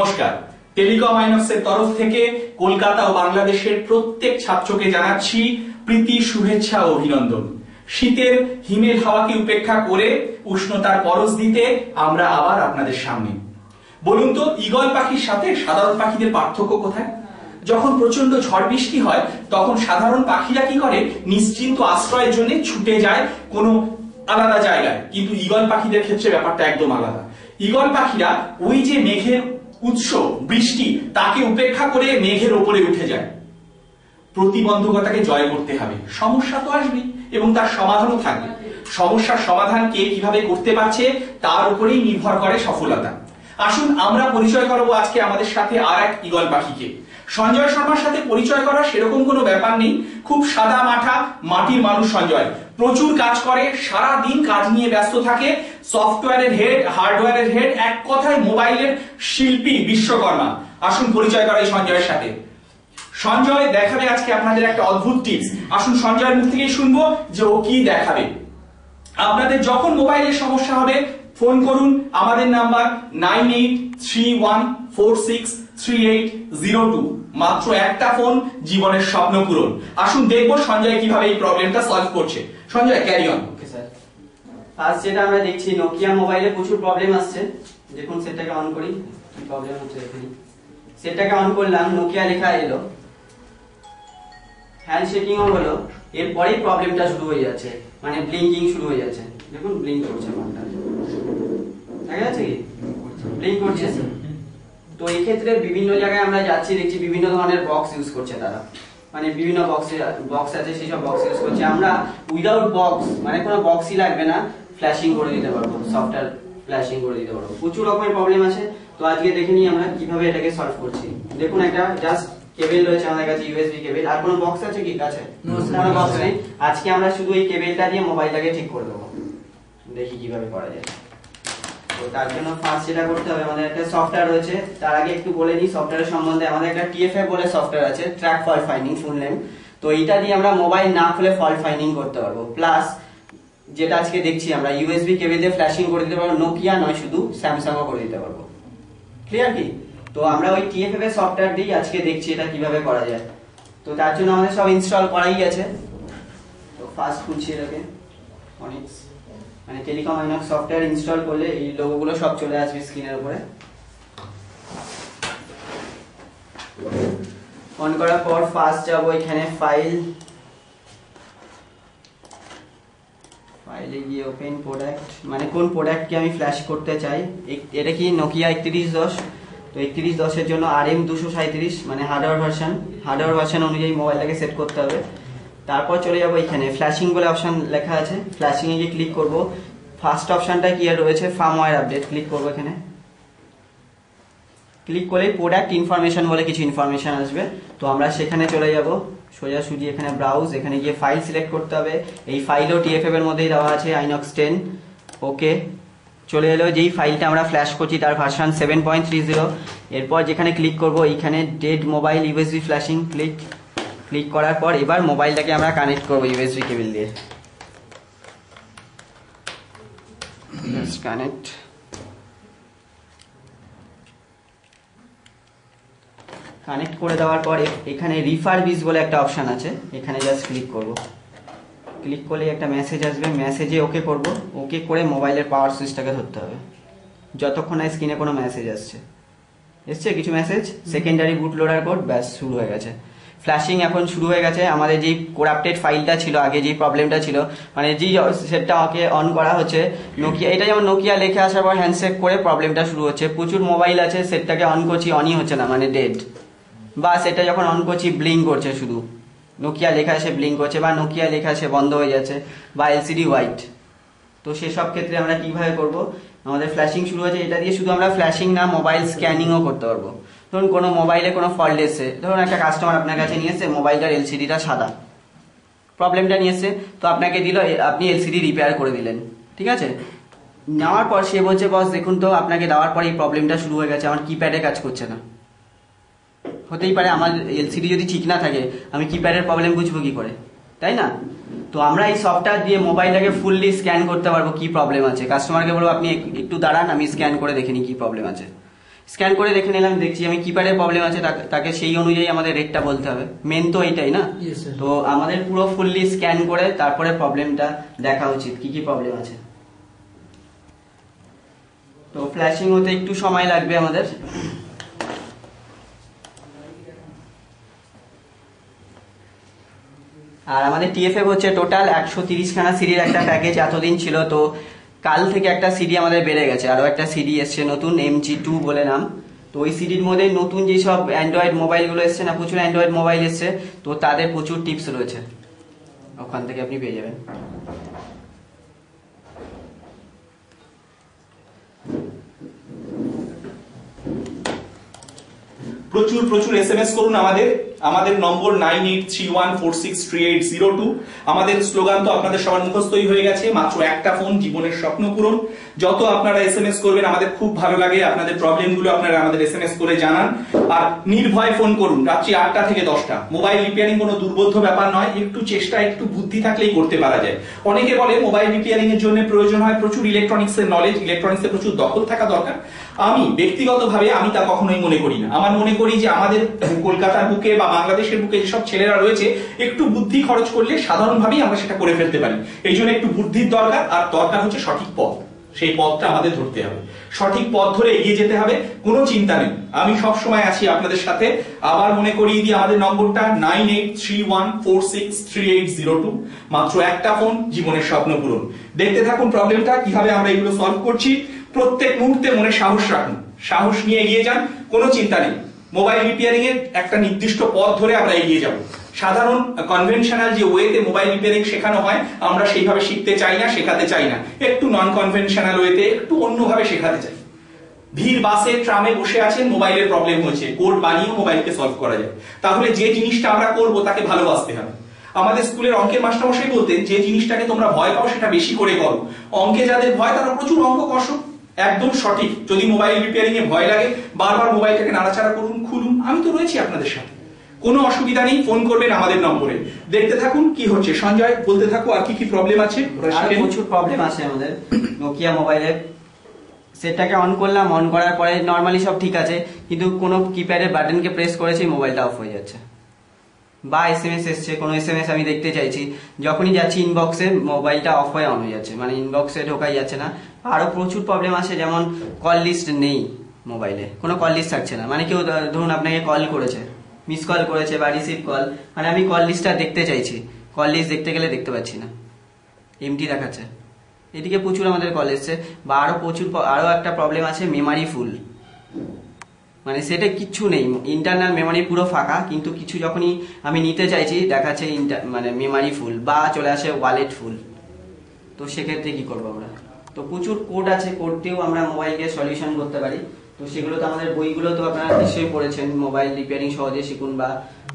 নমস্কার। টেলিকম আইনক্সের তরফ থেকে কলকাতা ও বাংলাদেশের প্রত্যেক ছাত্রকে জানাচ্ছি প্রীতি, শুভেচ্ছা ও অভিনন্দন। শীতের হিমেল হাওয়াকে উপেক্ষা করে উষ্ণতার পরশ দিতে আমরা আবার আপনাদের সামনে। বলুন তো, ঈগল পাখির সাথে সাধারণ পাখিদের পার্থক্য কোথায়? যখন প্রচণ্ড ঝড় বৃষ্টি হয়, তখন সাধারণ পাখিরা কি করে? নিশ্চিন্ত আশ্রয়ের জন্য ছুটে যায় কোনো আলাদা জায়গায়। কিন্তু ঈগল পাখিদের ক্ষেত্রে ব্যাপারটা একদম আলাদা। ঈগল পাখিরা ওই যে মেঘের উৎস, বৃষ্টি, তাকে উপেক্ষা করে মেঘের ওপরে উঠে যায়। প্রতিবন্ধকতাকে জয় করতে হবে। সমস্যা তো আসবে এবং তার সমাধানও থাকবে। সমস্যার সমাধান কে কীভাবে করতে পারছে, তার উপরেই নির্ভর করে সফলতা। আসুন আমরা পরিচয় করব আজকে আমাদের সাথে আর এক ইগল পাখিকে। সঞ্জয় শর্মার সাথে পরিচয় করা সেরকম কোনো ব্যাপার নেই। খুব সাদা মাঠা, মাটির মানুষ সঞ্জয়। প্রচুর কাজ করে সারা দিন কাজ নিয়ে ব্যস্ত থাকে। সফটওয়্যারের হেড হার্ডওয়্যারের হেড এক কথায় মোবাইলের শিল্পী বিশ্বকর্মা। আসুন পরিচয় করাই সঞ্জয়ের সাথে। সঞ্জয় দেখাবে আজকে আপনাদের একটা অদ্ভুত টিপস আসুন সঞ্জয়ের মুখ থেকেই শুনব যে ও কি দেখাবে। আপনাদের যখন মোবাইলের সমস্যা হবে, ফোন করুন। আমাদের number nine eight three one four six three eight zero two মাত্র একটা ফোন, জীবনের স্বপ্ন পূরণ। আসুন দেখব সঞ্জয় কীভাবে এই প্রবলেমটা সলভ করছে। Sanjay carry on okay sir first যেটা আমরা দেখছি নোকিয়া মোবাইলে প্রচুর প্রবলেম আসছে। দেখুন সেটটাকে অন করি। কি প্রবলেম হচ্ছে এখানে? সেটটাকে অন করলাম নোকিয়া লেখা এলো। হ্যান্ড শেকিংও হলো। এরপরেই প্রবলেমটা শুরু হয়ে যাচ্ছে। মানে ব্লিঙ্কিং শুরু হয়ে যাচ্ছে। দেখুন ব্লিঙ্ক করছে ফোনটা দেখা যাচ্ছে কি? ব্লিঙ্ক করছে। তো এই ক্ষেত্রে বিভিন্ন জায়গায় আমরা যাচ্ছি দেখছি বিভিন্ন ধরনের বক্স ইউজ করছে তারা। মানে বিভিন্ন বক্সে বক্স আছে সেই সব বক্স ইউজ করছে। আমরা উইদাউট বক্স মানে কোনো বক্সই লাগবে না ফ্ল্যাশিং করে দিতে পারব সফটওয়্যার ফ্ল্যাশিং করে দিতে পারব। প্রচুর রকমের প্রবলেম আছে। তো আজকে দেখে নিই আমরা কীভাবে এটাকে সলভ করছি। দেখুন একটা জাস্ট কেবেল রয়েছে আমাদের কাছে ইউএসবি কেবেল আর কোনো বক্স আছে কি? কাছে কোনো বক্স নেই। আজকে আমরা শুধু এই কেবেলটা দিয়ে মোবাইলটাকে ঠিক করে দেবো। দেখি কীভাবে করা যায়। তো তার জন্য ফার্স্ট যেটা করতে হবে, আমাদের একটা সফটওয়্যার রয়েছে। তার আগে একটু বলে নিই সফটওয়্যারের সম্বন্ধে আমাদের একটা টিএফএ বলে সফটওয়্যার আছে ট্র্যাক ফল্ট ফাইন্ডিং শুনলেন? তো এইটা দিয়ে আমরা মোবাইল না খুলে ফল্ট ফাইন্ডিং করতে পারব। প্লাস যেটা আজকে দেখছি আমরা ইউএসবি কেবল দিয়ে ফ্ল্যাশিং করে দিতে পারব নোকিয়া নয় শুধু স্যামসাংও করে দিতে পারব। ক্লিয়ার কি? তো আমরা ওই টিএফএফ এর সফটওয়্যার দিয়ে আজকে দেখছি এটা কীভাবে করা যায়। তো তার জন্য আমাদের সব ইনস্টল করাই আছে তো ফার্স্ট খুলছি এটাকে অনেক মানে টেলিকম আইনক্স সফটওয়্যার ইনস্টল করলে এই লোগোগুলো সব চলে আসবে স্ক্রিনের উপরে। অন করার পর ফার্স্ট যাব এখানে ফাইল ফাইলে গিয়ে ওপেন প্রোডাক্ট মানে কোন প্রোডাক্টকে আমি ফ্ল্যাশ করতে চাই? এটা কি নোকিয়া একত্রিশ দশ? তো একত্রিশ দশের জন্য আর এম দুশো সাঁত্রিশ মানে হার্ডওয়্যার ভার্সন হার্ডওয়্যার ভার্সন অনুযায়ী মোবাইলটাকে সেট করতে হবে। তারপর চলে যাব এখানে। ফ্ল্যাশিং বলে অপশন লেখা আছে। ফ্ল্যাশিং এ গিয়ে ক্লিক করব। ফার্স্ট অপশনটা কি রয়েছে? ফার্মওয়্যার আপডেট ক্লিক করব এখানে। ক্লিক করলেই প্রোডাক্ট ইনফরমেশন বলে কিছু ইনফরমেশন আসবে। তো আমরা সেখানে চলে যাব। সোজাসুজি এখানে ব্রাউজ এখানে গিয়ে ফাইল সিলেক্ট করতে হবে। এই ফাইলও টিএফএফ এর মধ্যেই দেওয়া আছে আইনক্স টেন ওকে চলে এলো, যেই ফাইলটা আমরা ফ্ল্যাশ করছি তার version seven point three zero এরপর যেখানে ক্লিক করব, এইখানে dead mobile USB flashing click click করার পর এবার মোবাইলটাকে আমরা কানেক্ট করব ইউএসবি কেবিল দিয়ে। কানেক্ট কানেক্ট করে দেওয়ার পরে এখানে রিফার বিস বলে একটা অপশান আছে, এখানে জাস্ট ক্লিক করব। ক্লিক করলে একটা মেসেজ আসবে মেসেজে ওকে করব। ওকে করে মোবাইলের পাওয়ার সুইচটাকে ধরতে হবে। যতক্ষণ না স্ক্রিনে কোনো মেসেজ আসছে। এসছে কিছু message secondary boot loader code ব্যাস, শুরু হয়ে গেছে। ফ্ল্যাশিং এখন শুরু হয়ে গেছে। আমাদের যেই করাপ্টেড ফাইলটা ছিল, আগে যেই প্রবলেমটা ছিল মানে যেই সেটটা ওকে অন করা হচ্ছে নোকিয়া এটা যেমন নোকিয়া লেখে আসার পর হ্যান্ডসেক করে প্রবলেমটা শুরু হচ্ছে। প্রচুর মোবাইল আছে সেটটাকে অন করছি অনই হচ্ছে না মানে ডেড বা সেটা যখন অন করছি ব্লিং করছে শুধু। নোকিয়া লেখা এসে ব্লিং করছে, বা নোকিয়া লেখা এসে বন্ধ হয়ে যাচ্ছে, বা এলসিডি হোয়াইট তো সেসব ক্ষেত্রে আমরা কীভাবে করব? আমাদের ফ্ল্যাশিং শুরু হয়েছে, এটা দিয়ে শুধু আমরা ফ্ল্যাশিং না মোবাইল স্ক্যানিংও করতে পারব। ধরুন কোনো মোবাইলে কোনো ফল্ট এসে ধরুন একটা কাস্টমার আপনার কাছে নিয়ে এসছে মোবাইলটার এলসিডিটা সাদা। প্রবলেমটা নিয়ে এসছে, তো আপনাকে দিল আপনি এলসিডি রিপেয়ার করে দিলেন, ঠিক আছে? নেওয়ার পর সে বলছে বস দেখুন তো, আপনাকে দেওয়ার পর এই প্রবলেমটা শুরু হয়ে গেছে, আমার কিপ্যাডে কাজ করছে না। হতেই পারে আমার এলসিডি যদি ঠিক না থাকে, আমি কিপ্যাডের প্রবলেম বুঝব কি করে, তাই না? তো আমরা এই সফটওয়্যার দিয়ে মোবাইলটাকে ফুললি স্ক্যান করতে পারব, কি প্রবলেম আছে? কাস্টমারকে বলব, আপনি একটু দাঁড়ান, আমি স্ক্যান করে দেখে নিই কি প্রবলেম আছে। স্ক্যান করে দেখে নিলাম দেখছি আমি কিপ্যাডের প্রবলেম আছে তাকে- সেই অনুযায়ী আমাদের রেটটা বলতে হবে। মেন তো এইটাই না? তো আমাদের পুরো ফুললি স্ক্যান করে তারপরে প্রবলেমটা দেখা উচিত কি কি প্রবলেম আছে। তো ফ্ল্যাশিং হতে একটু সময় লাগবে আমাদের। আর আমাদের টিএফএফ হচ্ছে টোটাল একশো তিরিশ খানা সিডির একটা প্যাকেজ এতদিন ছিল তো কাল থেকে একটা সিডি আমাদের বেড়ে গেছে। আরও একটা সিডি এসছে নতুন এমজি টু বলে নাম। তো ওই সিডির মধ্যে নতুন যেসব অ্যান্ড্রয়েড মোবাইলগুলো এসছে না, প্রচুর অ্যান্ড্রয়েড মোবাইল এসছে, তো তাদের প্রচুর টিপস রয়েছে। ওখান থেকে আপনি পেয়ে যাবেন। প্রচুর প্রচুর এম এস করুন আমাদের। আমাদের number nine eight three one four six three eight zero two. আমাদের স্লোগান তো আপনাদের সবার মুখস্থই হয়ে গেছে, মাত্র একটা ফোন, জীবনের স্বপ্ন পূরণ। যত আপনারা এস এম এস করবেন, আমাদের খুব ভালো লাগে, আপনাদের প্রবলেমগুলো আপনারা আমাদের এস এম এস করে জানান। আর নির্ভয় ফোন করুন, রাত্রি আটটা থেকে দশটা। মোবাইল রিপেয়ারিং কোনো দুর্বোধ্য ব্যাপার নয়, একটু চেষ্টা, একটু বুদ্ধি থাকলেই করতে পারা যায়। অনেকে বলে মোবাইল রিপেয়ারিং এর জন্য প্রয়োজন হয়, প্রচুর ইলেকট্রনিক্স এর নলেজ ইলেকট্রনিক্স প্রচুর দখল থাকা দরকার। আমি ব্যক্তিগতভাবে, আমি তা কখনোই মনে করি না। আমার মনে করি যে আমাদের কলকাতার বুকে বা বাংলাদেশের বুকে যেসব ছেলেরা রয়েছে, একটু বুদ্ধি খরচ করলে সাধারণভাবেই আমরা সেটা করে ফেলতে পারি। এই জন্য একটু বুদ্ধির দরকার, আর দরকার হচ্ছে সঠিক পথ। সেই পথটা আমাদের ধরতে হবে। সঠিক পথ ধরে এগিয়ে যেতে হবে, কোনো চিন্তা নেই। আমি সব সময় আছি আপনাদের সাথে। আবার মনে করিয়ে দিই, আমাদের নম্বরটা nine eight three one four six three eight zero two. মাত্র একটা ফোন, জীবনের স্বপ্ন পূরণ। দেখতে থাকুন প্রবলেমটা, কীভাবে আমরা এগুলো সলভ করছি। প্রত্যেক মুহূর্তে মনে সাহস রাখুন। সাহস নিয়ে এগিয়ে যান, কোনো চিন্তা নেই। মোবাইল রিপেয়ারিং এর একটা নির্দিষ্ট পথ ধরে আমরা এগিয়ে যাব। সাধারণ কনভেনশনাল যে ওয়েতে মোবাইল রিপেয়ারিং শেখানো হয়, আমরা সেইভাবে শিখতে চাই না, শেখাতে চাই না। একটু নন কনভেনশনাল ওয়েতে একটু অন্যভাবে শেখাতে চাই। ভিড় বাসে, ট্রামে বসে আছেন মোবাইলের প্রবলেম হয়েছে। কোড বানিয়েও মোবাইলকে সলভ করা যায়। তাহলে যে জিনিসটা আমরা করব, তাকে ভালোবাসতে হবে। আমাদের স্কুলের অঙ্কের মাস্টারমশাই বলতেন, যে জিনিসটাকে তোমরা ভয় পাও, সেটা বেশি করে করো। অঙ্কে যাদের ভয়, তারা প্রচুর অঙ্ক কষো একদম সঠিক। যদি মোবাইল রিপেয়ারিং এ ভয় লাগে বারবার মোবাইলটাকে নাড়াচাড়া করুন খুলুন। আমি তো রয়েছি আপনাদের সাথে। কোনো অসুবিধা নেই ফোন করবেন আমাদের নম্বরে। দেখতে থাকুন কি হচ্ছে। সঞ্জয় বলতে থাকো আর কি কি প্রবলেম আছে? আর প্রচুর প্রবলেম আছে আমাদের নোকিয়া মোবাইলে সেটাকে অন করলাম অন করার পরে নর্মালি সব ঠিক আছে। কিন্তু কোনো কিপ্যাডের বাটনকে প্রেস করেছি মোবাইলটা অফ হয়ে যাচ্ছে। বা এস এম এস এসছে কোনো এস এম এস আমি দেখতে চাইছি। যখনই যাচ্ছি ইনবক্সে মোবাইলটা অফ হয়ে অন হয়ে যাচ্ছে। মানে ইনবক্সে ঢোকাই যাচ্ছে না। আরও প্রচুর প্রবলেম আছে যেমন কল লিস্ট নেই মোবাইলে কোনো কল লিস্ট থাকছে না। মানে কেউ ধরুন আপনাকে কল করেছে মিস কল করেছে বা রিসিভ কল মানে আমি কল লিস্টটা দেখতে চাইছি। কল লিস্ট দেখতে গেলে দেখতে পাচ্ছি না। এমটি দেখাচ্ছে। এদিকে প্রচুর আমাদের কল এসছে বা আরও প্রচুর প- আরও একটা প্রবলেম আছে মেমারি ফুল মানে সেটা কিচ্ছু নেই। ইন্টারনাল মেমোরি পুরো ফাঁকা, কিন্তু কিছু যখনই আমি নিতে চাইছি, দেখাচ্ছে inter- মানে মেমারি ফুল বা চলে আসে ওয়ালেট ফুল তো সেক্ষেত্রে কি করব আমরা? তো প্রচুর কোড আছে কোডটিও আমরা মোবাইলকে সলিউশন করতে পারি। তো সেগুলো তো আমাদের বইগুলো তো আপনারা নিশ্চয়ই পড়েছেন মোবাইল রিপেয়ারিং সহজে শিখুন বা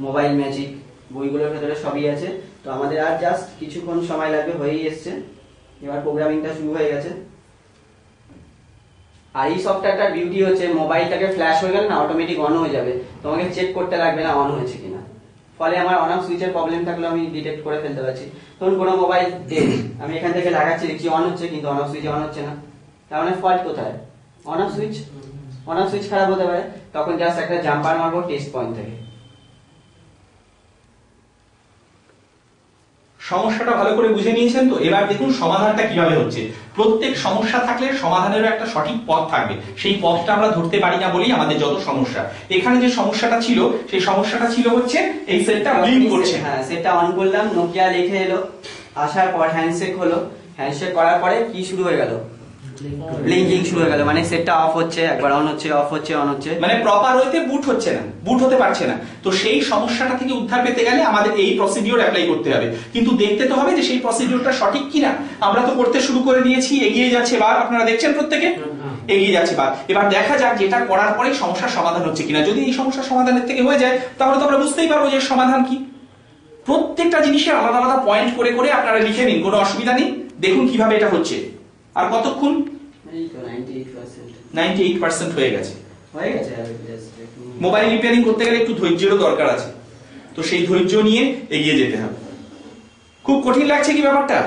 মোবাইল ম্যাজিক বইগুলোর ভেতরে সবই আছে। তো আমাদের আর জাস্ট কিছুক্ষণ সময় লাগবে, হয়েই এসছে। এবার প্রোগ্রামিংটা শুরু হয়ে গেছে। আর এই সফটওয়্যারটার বিউটি হচ্ছে মোবাইলটাকে ফ্ল্যাশ হয়ে গেলে না অটোমেটিক অন হয়ে যাবে। তোমাকে চেক করতে লাগবে না অন হয়েছে কিনা। ফলে আমার অন অফ সুইচের প্রবলেম থাকলে আমি ডিটেক্ট করে ফেলতে পারছি। ধরুন কোনো মোবাইল ডেড আমি এখান থেকে লাগাচ্ছি, দেখছি অন হচ্ছে কিন্তু অন অফ সুইচ অন হচ্ছে না। তার মানে ফল্ট কোথায়? On off switch on off switch খারাপ হতে পারে। তখন জাস্ট একটা জাম্পার মারবো টেস্ট পয়েন্ট থেকে। সমস্যাটা ভালো করে বুঝে নিয়েছেন তো? এবার দেখুন সমাধানটা কীভাবে হচ্ছে। প্রত্যেক সমস্যা থাকলে সমাধানেরও একটা সঠিক পথ থাকবে। সেই পথটা আমরা ধরতে পারি না বলেই আমাদের যত সমস্যা। এখানে যে সমস্যাটা ছিল সেই সমস্যাটা ছিল হচ্ছে এই সেটটা অন করছে। হ্যাঁ সেটটা অন করলাম নোকিয়া লিখে এলো। আসার পর হ্যান্ডশেক হলো। হ্যান্ডশেক করার পরে কি শুরু হয়ে গেল? ব্লিঙ্কিং শুরু হয়ে গেল মানে সেটটা অফ হচ্ছে, একবার অন হচ্ছে অফ হচ্ছে অন হচ্ছে। মানে প্রপার ওয়েতে বুট হচ্ছে না বুট হতে পারছে না। তো সেই সমস্যাটা থেকে উদ্ধার পেতে গেলে আমাদের এই প্রসিডিওর অ্যাপ্লাই করতে হবে। কিন্তু দেখতে তো হবে যে সেই প্রসিডিওরটা সঠিক কিনা। আমরা তো করতে শুরু করে দিয়েছি, এগিয়ে যাচ্ছে বার আপনারা দেখছেন প্রত্যেকে? এগিয়ে যাচ্ছে বার এবার দেখা যাক যেটা করার পরে সমস্যার সমাধান হচ্ছে কিনা। যদি এই সমস্যার সমাধানের থেকে হয়ে যায়, তাহলে তো আমরা বুঝতেই পারব যে সমাধান কি। প্রত্যেকটা জিনিসের আলাদা আলাদা পয়েন্ট করে করে আপনারা লিখে নিন, কোনো অসুবিধা নেই। দেখুন কীভাবে এটা হচ্ছে। আর কতক্ষণ? এই তো 98% নাইনটি এইট পার্সেন্ট হয়ে গেছে। হয়ে গেছে মোবাইল রিপেয়ারিং করতে গেলে একটু ধৈর্যেরও দরকার আছে। তো সেই ধৈর্য নিয়ে এগিয়ে যেতে হবে। খুব কঠিন লাগছে কি ব্যাপারটা?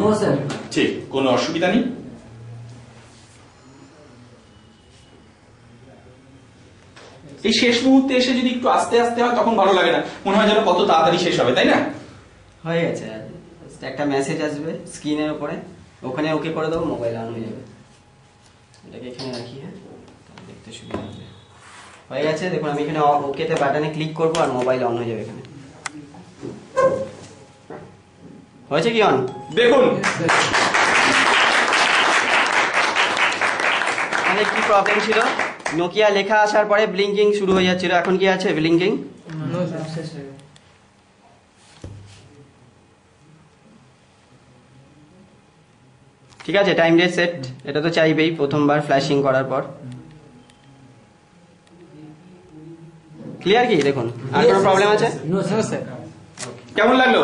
নো স্যার ঠিক কোনো অসুবিধা নেই? এই শেষ মুহূর্তে এসে যদি একটু আস্তে আস্তে হয় তখন ভালো লাগে না। মনে হয় যেন কত তাড়াতাড়ি শেষ হবে তাই না? হয়ে গেছে। একটা মেসেজ আসবে স্ক্রিনের উপরে। ওখানে ওকে করে দেবো মোবাইল অন হয়ে যাবে এটাকে এখানে রাখি হ্যাঁ দেখতে সুবিধা হবে হয়ে গেছে দেখুন আমি এখানে ওকেতে বাটনে ক্লিক করব আর মোবাইল অন হয়ে যাবে এখানে হয়েছে কি অন দেখুন মানে কি প্রবলেম ছিল নোকিয়া লেখা আসার পরে ব্লিঙ্কিং শুরু হয়ে যাচ্ছিল এখন কি আছে ব্লিঙ্কিং ঠিক আছে টাইম ডে সেট এটা তো চাইবেই প্রথমবার ফ্ল্যাশিং করার পর। ক্লিয়ার কি? দেখুন আর কোনো প্রবলেম আছে? কেমন লাগল?